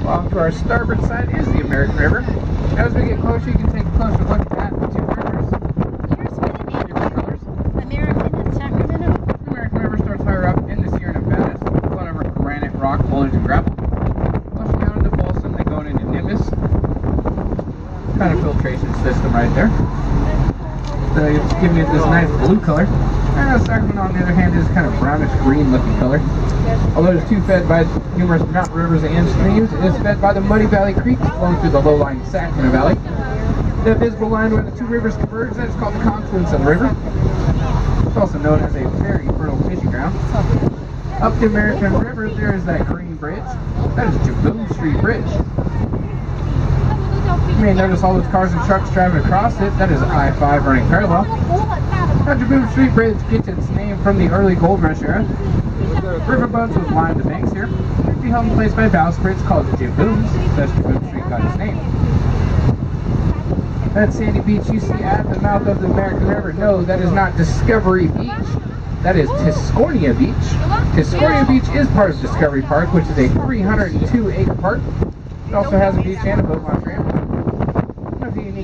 to our starboard side is the American River. As we get closer, you can take a closer look at the two rivers. Here's what it Different colors. American and Sacramento. The American River starts higher up in the Sierra Nevadas, going over granite, rock, boulders, and gravel. Flushing down into Folsom, then going into Nimbus. Kind of filtration system right there. So it's giving it this nice blue color. And the Sacramento, on the other hand, is kind of brownish green looking color. Although it's too fed by numerous mountain rivers and streams, it is fed by the Muddy Valley Creek flowing through the low-lying Sacramento Valley. The visible line where the two rivers converge, that is called the confluence of the river. It's also known as a very fertile fishing ground. Up the American River, there is that green bridge. That is Jibboom Street Bridge. You may notice all those cars and trucks driving across it. That is I-5 running parallel. Jibboom Street Bridge gets its name from the early gold rush era. The Riverboats would line the banks here. It'd be held in place by bowsprits called Jibbooms. Thus, Jibboom Street got its name. That sandy beach you see at the mouth of the American River, no, that is not Discovery Beach. That is Tiscornia Beach. Tiscornia Beach is part of Discovery Park, which is a 302-acre park. It also has a beach and a boat launch ramp.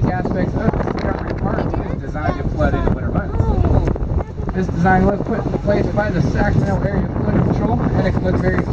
One of the unique aspects of Discovery Park is designed to flood in the winter months. Oh. This design was put in place by the Sacramento Area Flood Control, and it looks very